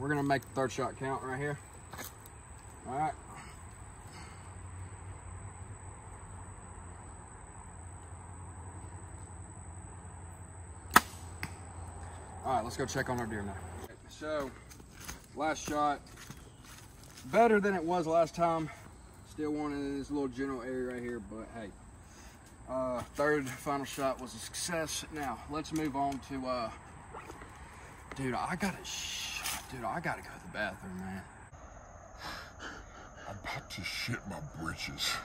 We're gonna make the third shot count right here. All right. All right, let's go check on our deer now. So, last shot, better than it was last time. Still wanted in this little general area right here, but hey. Uh, third final shot was a success. Now, let's move on to, uh, dude, I gotta, dude, I gotta go to the bathroom, man. I'm about to shit my britches.